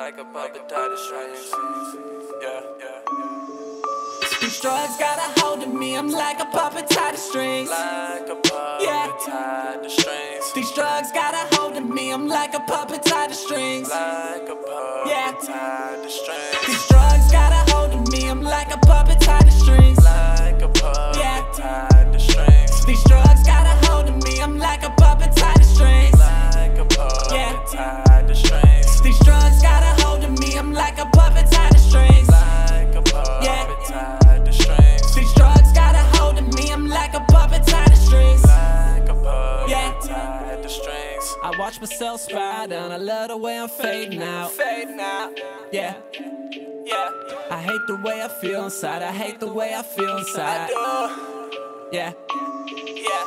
like a puppet tied to strings. Yeah, yeah. These drugs got a hold of me, I'm like a puppet tied to strings. Like a puppet Yeah. tied to strings. These drugs got a hold of me, I'm like a puppet tied to strings. Like a puppet Yeah. tied to strings. These drugs got a hold of me, I'm like a puppet watch myself spiral, I love the way I'm fading out. Fading out. Yeah, Yeah. I hate the way I feel inside, I hate the way I feel inside. I do. Yeah, Yeah.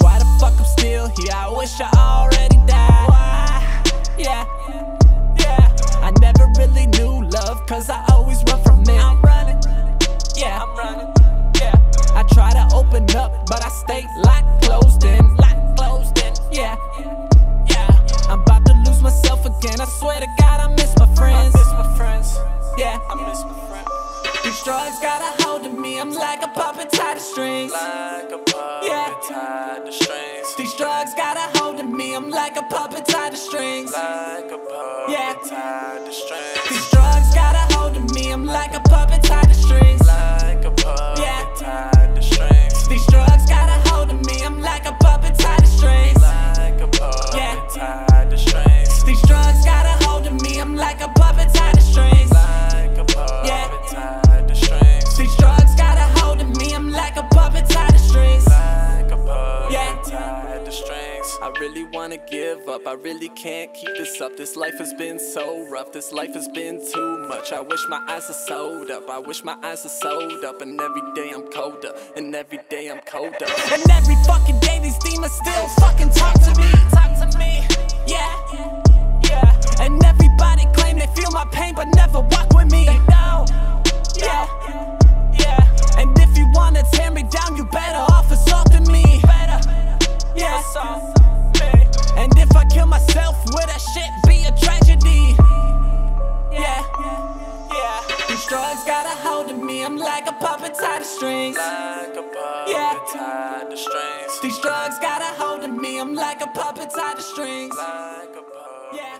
why the fuck I'm still here? I wish I already died. Why? Yeah, Yeah. I never really knew love, cause I always run from it. I'm running. Yeah, I'm running. Yeah. I try to open up, but I stay locked, closed in. Swear to God, I miss my I friends. miss my friends. Yeah, I miss my friends. these drugs got a hold of me. I'm like a puppet tied to strings. Like a puppet Yeah. tied to strings. These drugs got a hold of me. I'm like a puppet tied to strings. Like a puppet Yeah. tied to strings. To strings. I really wanna give up. I really can't keep this up. This life has been so rough. This life has been too much. I wish my eyes are sewed up. I wish my eyes are sewed up. And every day I'm colder. And every day I'm colder. And every fucking day these demons still fucking talk to me. Talk to me. Got a hold of me. I'm like a puppet tied to strings. Like a puppet Yeah. tied to strings. These drugs got a hold of me. I'm like a puppet tied to strings. Like a puppet Yeah.